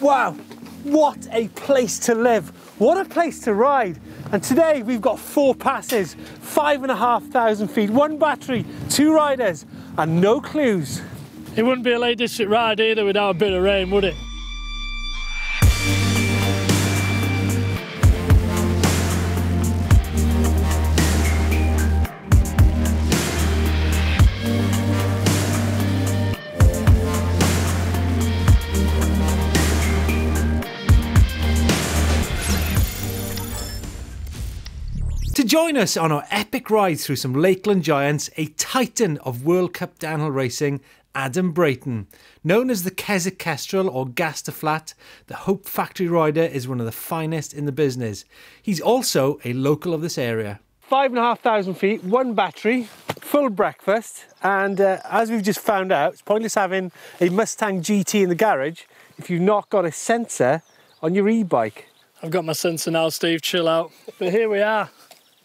Wow, what a place to live. What a place to ride. And today we've got four passes, five and a half thousand feet, one battery, two riders, and no clues. It wouldn't be a Lake District ride either without a bit of rain, would it? Join us on our epic ride through some Lakeland giants, a titan of World Cup downhill racing, Adam Brayton. Known as the Keswick Kestrel or Gaster Flat, the Hope Factory rider is one of the finest in the business. He's also a local of this area. Five and a half thousand feet, one battery, full breakfast, and uh, as we've just found out, it's pointless having a Mustang GT in the garage if you've not got a sensor on your e-bike. I've got my sensor now, Steve, chill out. But here we are,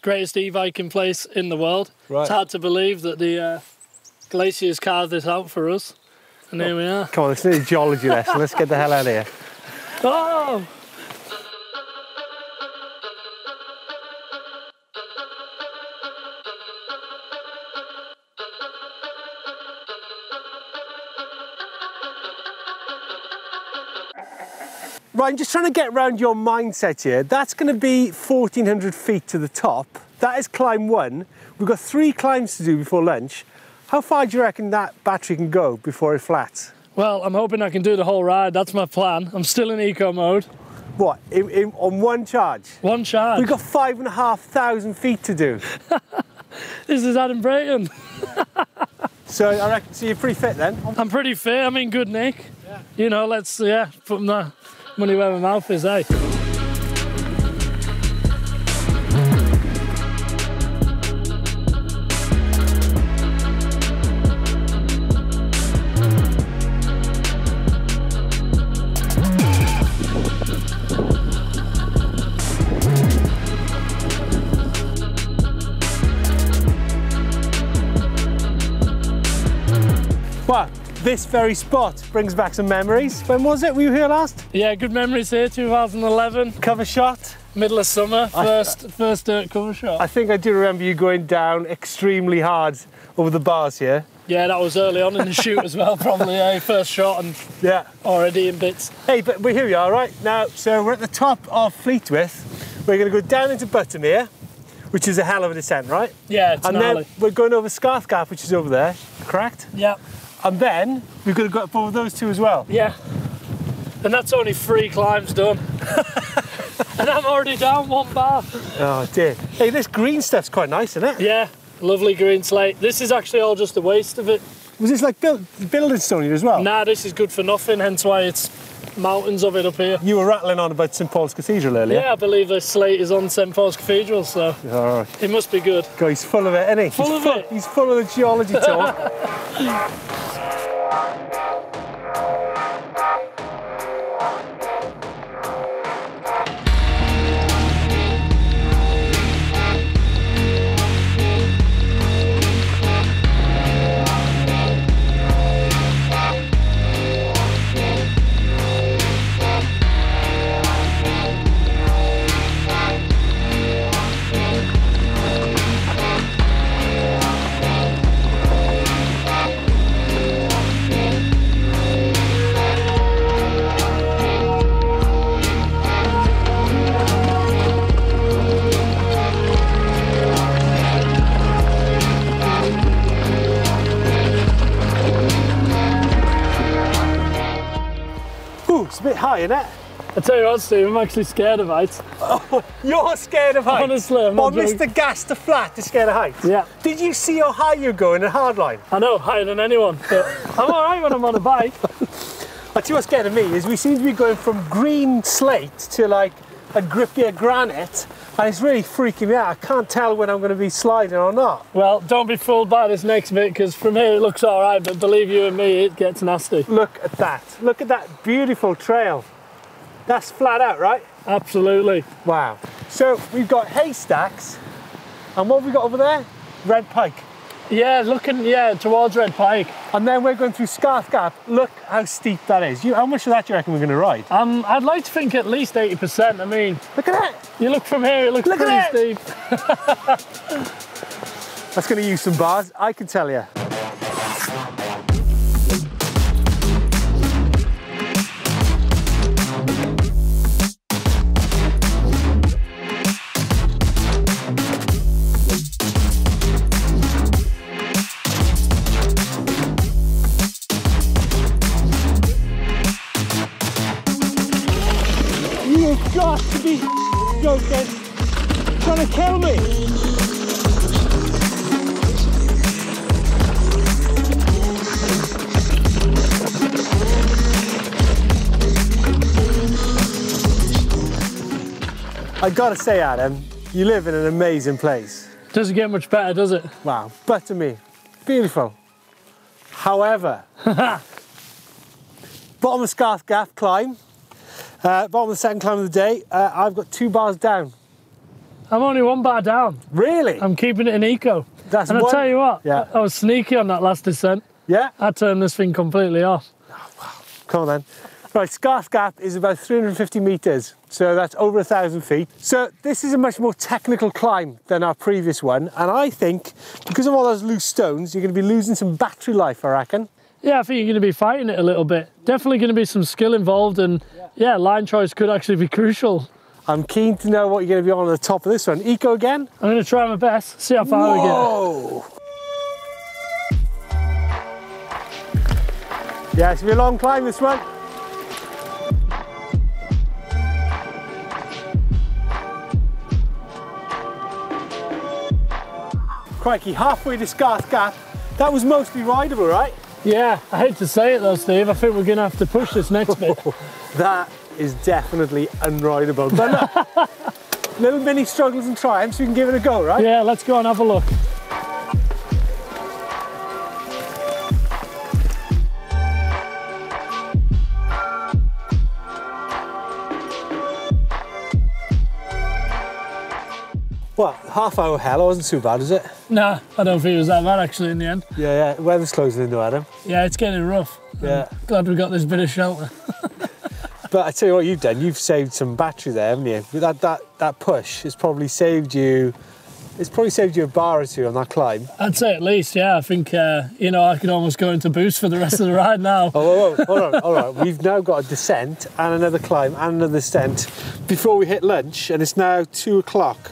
greatest e-biking place in the world. Right. It's hard to believe that the uh, glaciers carved this out for us. And here we are. Come on, it's a geology lesson. Let's get the hell out of here. Oh! Right, I'm just trying to get around your mindset here. That's going to be 1,400 feet to the top. That is climb one. We've got three climbs to do before lunch. How far do you reckon that battery can go before it flats? Well, I'm hoping I can do the whole ride. That's my plan. I'm still in eco mode. What, in, in, on one charge? One charge. We've got five and a half thousand feet to do. This is Adam Brayton. So I reckon, so you're pretty fit then? I'm pretty fit. I'm in good nick. You know, let's yeah put the money where my mouth is, eh? This very spot brings back some memories. When was it? Were you here last? Yeah, good memories here. 2011, Cover shot. middle of summer, first first dirt cover shot. I think I do remember you going down extremely hard over the bars here. Yeah, that was early on in the shoot as well, probably. Yeah, first shot and Yeah. already in bits. Hey, but, but here we are, right? Now, so we're at the top of Fleetwith. We're going to go down into Buttermere, which is a hell of a descent, right? Yeah, it's and gnarly. then we're going over Scarth Gap, which is over there, correct? Yeah, And then we've got to go up over those two as well. yeah. And that's only three climbs done. and I'm already down one bar. Oh dear. Hey, this green stuff's quite nice, isn't it? Yeah, lovely green slate. This is actually all just the waste of it. Was this like build, building stone here as well? Nah, this is good for nothing, hence why it's mountains of it up here. You were rattling on about St Paul's Cathedral earlier. Yeah, I believe the slate is on St Paul's Cathedral, so All right. it must be good. God, he's full of it, isn't he? Full he's of full, it. He's full of the geology talk. it's a bit high, isn't it? I tell you what, Steve, I'm actually scared of heights. Oh, You're scared of heights. Honestly, I'm not joking. Mr. Gaster Flat is scared of heights. Yeah. Did you see how high you're going at hardline? I know, higher than anyone, but I'm all right when I'm on a bike. I tell you what's scared of me is we seem to be going from green slate to like a grippier granite, and it's really freaking me out. I can't tell when I'm going to be sliding or not. Well, don't be fooled by this next bit, because from here it looks all right, but believe you and me, it gets nasty. Look at that. Look at that beautiful trail. That's flat out, right? Absolutely. Wow. So we've got haystacks, and what have we got over there? Red pike. Yeah, looking, yeah, towards Red Pike. And then we're going through Scarth Gap. Look how steep that is. You, how much of that do you reckon we're going to ride? Um, I'd like to think at least 80%. I mean, Look at that. you look from here, it looks Look at pretty steep. That's going to use some bars, I can tell you. To be. Trying to kill me. I gotta say, Adam, you live in an amazing place. Doesn't get much better, does it? Wow, but to me, beautiful. However, bottom of Scarth Gap climb, uh, bottom of the second climb of the day, uh, I've got two bars down. I'm only one bar down. Really? I'm keeping it in eco. That's and I'll tell you what, Yeah. I was sneaky on that last descent. Yeah? I turned this thing completely off. Come on then. Right, Scarth Gap is about 350 metres, so that's over a thousand feet. So this is a much more technical climb than our previous one, and I think because of all those loose stones, you're going to be losing some battery life, I reckon. Yeah, I think you're going to be fighting it a little bit. Definitely going to be some skill involved, and yeah, line choice could actually be crucial. I'm keen to know what you're going to be on at the top of this one. Eco again? I'm going to try my best, see how far we get. Whoa! Yeah, it's going to be a long climb this one. Crikey, halfway to Scarth Gap. That was mostly rideable, right? Yeah, I hate to say it though, Steve. I think we're going to have to push this next bit. That is definitely unrideable. But look, little mini struggles and triumphs, we can give it a go, right? Yeah, let's go and have a look. Well, half hour hell wasn't too bad, is it? Nah, I don't think it was that bad actually in the end. Yeah, yeah. Weather's closing in though, Adam. Yeah, it's getting rough. Yeah. Glad we got this bit of shelter. But I tell you what you've done, you've saved some battery there, haven't you? With that that that push has probably saved you it's probably saved you a bar or two on that climb. I'd say at least, yeah. I think, uh, you know, I could almost go into boost for the rest of the ride now. Oh, whoa, whoa, hold on, all right. We've now got a descent and another climb and another descent before we hit lunch, and it's now two o'clock.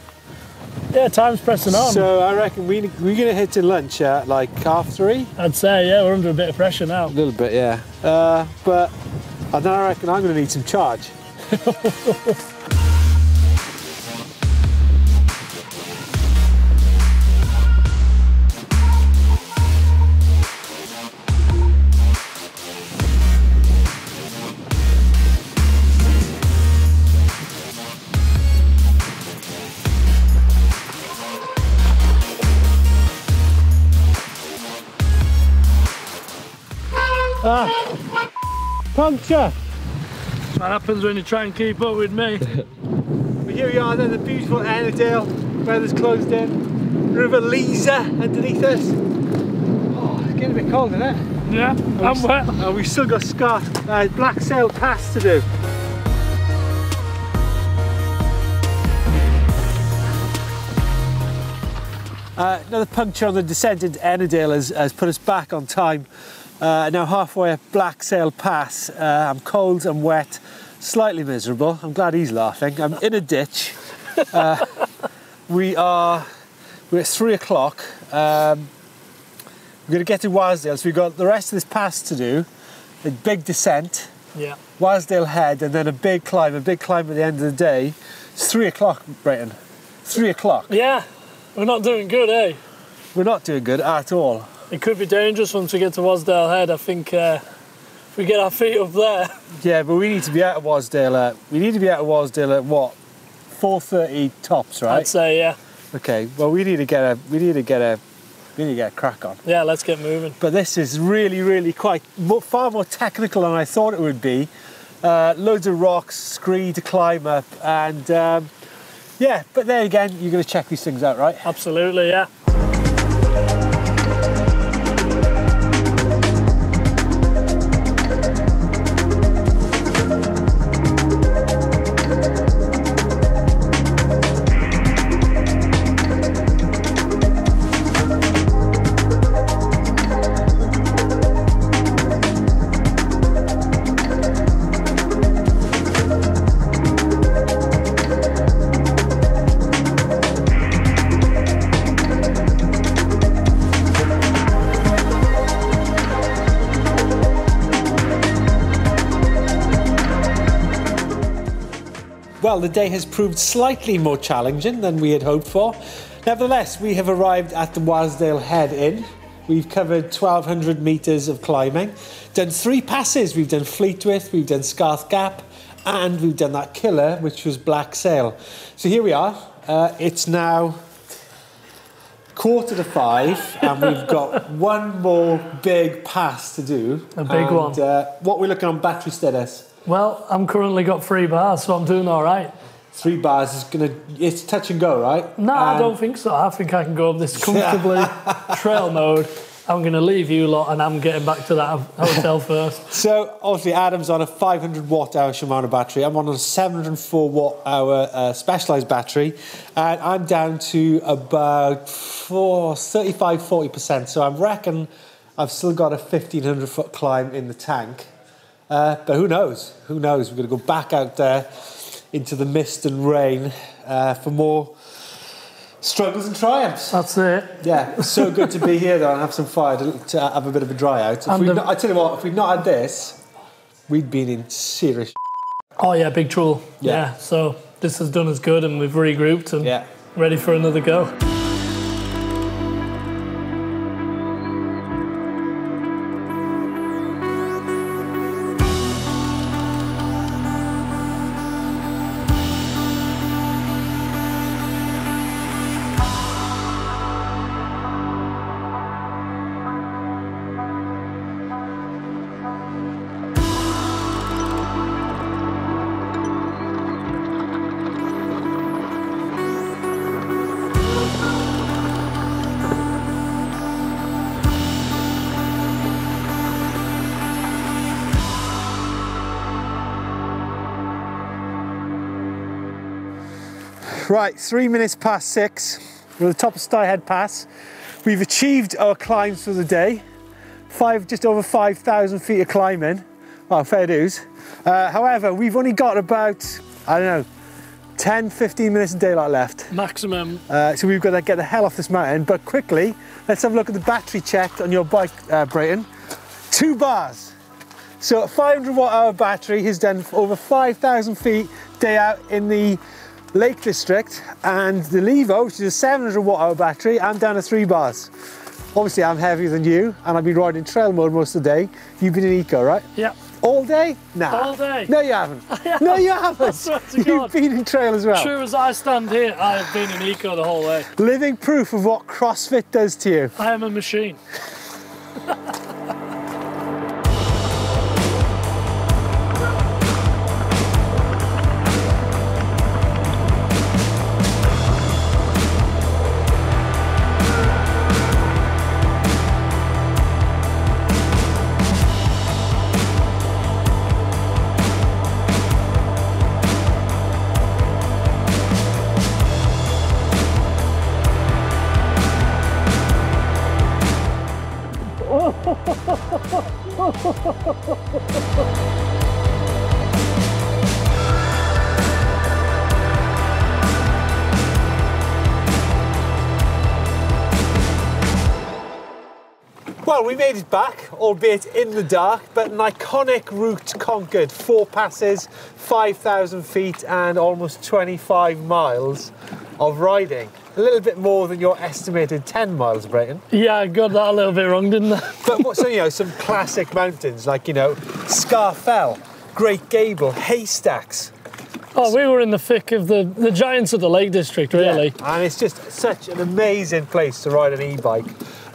Yeah, time's pressing on. So I reckon we we're gonna hit to lunch at like half three. I'd say, yeah, we're under a bit of pressure now. A little bit, yeah. Uh, but I then I reckon I'm gonna need some charge. puncture. What happens when you try and keep up with me? But here we are then, the beautiful Ennerdale. Weather's closed in. River Liza underneath us. Oh, it's getting a bit cold, isn't it? yeah, I'm wet. Uh, we've still got Scott, uh, Black Sail Pass to do. Uh, another puncture on the descent into Ennerdale has, has put us back on time. Uh, now halfway up Black Sail Pass. Uh, I'm cold, I'm wet, slightly miserable. I'm glad he's laughing. I'm in a ditch. Uh, we are we're at three o'clock. Um, we're going to get to Wasdale, so we've got the rest of this pass to do. A big descent, Yeah. Wasdale Head, and then a big climb. A big climb at the end of the day. It's three o'clock, Brayton. Three o'clock. Yeah, we're not doing good, eh? We're not doing good at all. It could be dangerous once we get to Wasdale Head. I think uh, if we get our feet up there. Yeah, but we need to be out of Wasdale. At, we need to be out of Wasdale at what? 4:30 tops, right? I'd say, yeah. Okay. Well, we need to get a. We need to get a. We need to get a crack on. Yeah, let's get moving. But this is really, really quite mo far more technical than I thought it would be. Uh, loads of rocks, scree to climb up, and um, yeah. But then again, you're going to check these things out, right? Absolutely, yeah. Well, the day has proved slightly more challenging than we had hoped for. Nevertheless, we have arrived at the Wasdale Head Inn. We've covered 1,200 metres of climbing, done three passes. We've done Fleetwith, we've done Scarth Gap, and we've done that killer, which was Black Sail. So here we are. Uh, it's now quarter to five, and we've got one more big pass to do. A big And, one. Uh, what we're looking on battery status. Well, I'm currently got three bars, so I'm doing all right. Three bars is gonna. It's touch and go, right? No, I Um, don't think so. I think I can go up this comfortably. trail mode. I'm going to leave you lot, and I'm getting back to that hotel first. So obviously, Adam's on a 500 watt hour Shimano battery. I'm on a 704 watt hour uh, specialized battery, and I'm down to about four, 35, 40 percent. So I reckon I've still got a 1500 foot climb in the tank. Uh, but who knows? Who knows? We're going to go back out there into the mist and rain uh, for more struggles and triumphs. That's it. Yeah, so good to be here though and have some fire to, to have a bit of a dry out. The- not, I tell you what, if we'd not had this, we'd been in serious. Oh yeah, big trouble. Yeah. Yeah. So this has done us good, and we've regrouped and Yeah. ready for another go. Right, three minutes past six. We're at the top of Styhead Pass. We've achieved our climbs for the day. Five, just over 5,000 feet of climbing. Well, fair dues. Uh, however, we've only got about, I don't know, 10, 15 minutes of daylight left. Maximum. Uh, so we've got to get the hell off this mountain. But quickly, let's have a look at the battery check on your bike, uh, Brayton. Two bars. So a 500 watt hour battery has done over 5,000 feet day out in the Lake District. And the Levo, which is a 700 watt hour battery, I'm down to three bars. Obviously, I'm heavier than you, and I've been riding trail mode most of the day. You've been in eco, right? Yeah. All day? Nah. All day. No, you haven't. No, you haven't. swear to You've God. been in trail as well. True as I stand here, I have been in eco the whole way. Living proof of what CrossFit does to you. I am a machine. Well, we made it back, albeit in the dark, but an iconic route conquered. Four passes, 5,000 feet, and almost 25 miles of riding. A little bit more than your estimated 10 miles, Brayton. Yeah, I got that a little bit wrong, didn't I? But what, so, you know, some classic mountains like, you know, Scafell, Great Gable, Haystacks. Oh, we were in the thick of the, the giants of the Lake District, really. And it's just such an amazing place to ride an e-bike.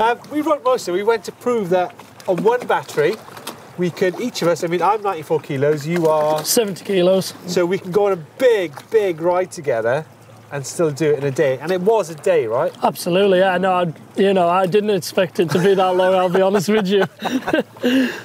Um, we rode most of it. We went to prove that on one battery, we could, each of us, I mean, I'm 94 kilos, you are, 70 kilos. so we can go on a big, big ride together and still do it in a day. And it was a day, right? Absolutely, yeah. No, I, you know, I didn't expect it to be that long. I'll be honest with you.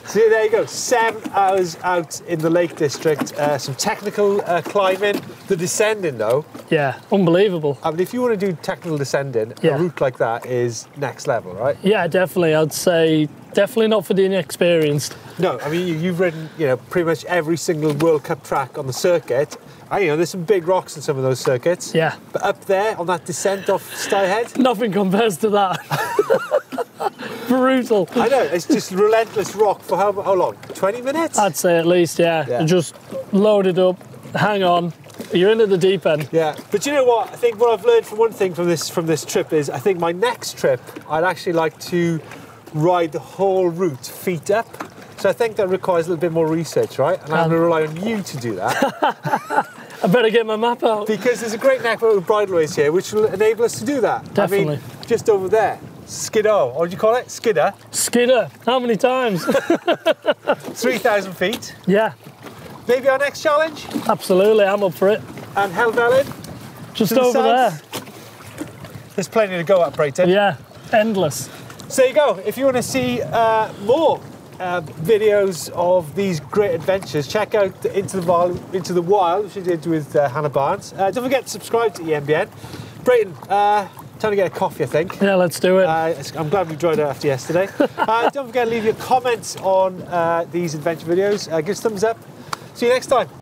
So there you go, seven hours out in the Lake District. Uh, some technical uh, climbing. The descending, though, Yeah, unbelievable. I mean, if you want to do technical descending, Yeah. a route like that is next level, right? Yeah, definitely. I'd say definitely not for the inexperienced. No, I mean, you, you've ridden, you know, pretty much every single World Cup track on the circuit. I you know there's some big rocks in some of those circuits. Yeah, But up there on that descent off Styhead, nothing compares to that. Brutal. I know it's just relentless rock for how, how long? 20 minutes? I'd say at least, yeah. Yeah. Just load it up, hang on, You're in at the deep end. Yeah, but you know what? I think what I've learned from one thing from this from this trip is I think my next trip I'd actually like to ride the whole route feet up. So I think that requires a little bit more research, right? And I'm Um. going to rely on you to do that I better get my map out. because there's a great network of bridleways here which will enable us to do that. Definitely. I mean, just over there, Skiddaw. What do you call it? Skidder. Skidder. How many times? 3,000 feet. yeah, Maybe our next challenge. absolutely. I'm up for it. And Helvellyn. Just To the over south. There's plenty to go up, Brayton. Yeah, endless. So there you go. If you want to see uh, more uh, videos of these great adventures, check out Into the Wild, Into the Wild, which I did with uh, Hannah Barnes. Uh, don't forget to subscribe to EMBN. Brayton, uh, time to get a coffee, I think. Yeah, let's do it. Uh, I'm glad we dried out after yesterday. uh, don't forget to leave your comments on uh, these adventure videos. Uh, give us a thumbs up. See you next time.